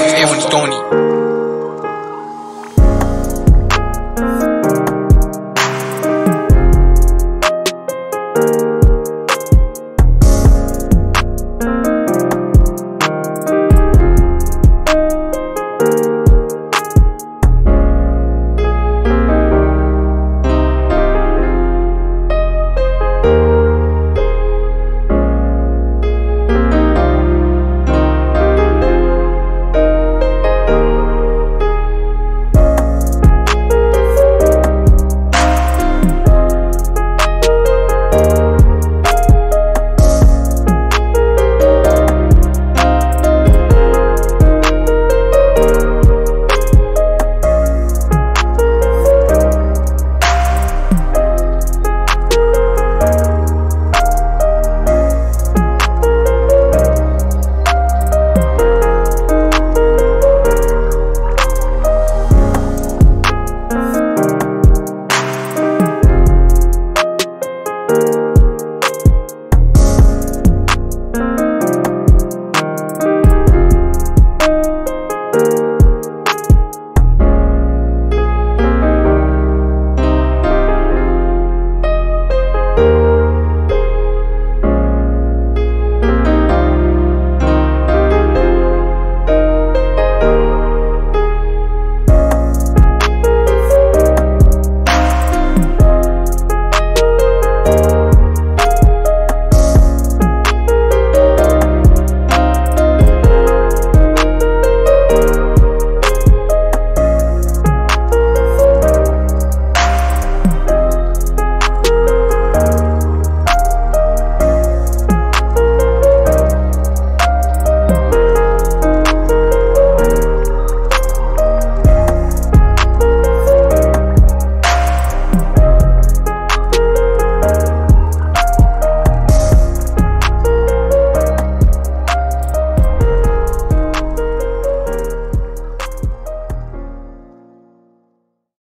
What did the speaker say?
Anthony Stoney.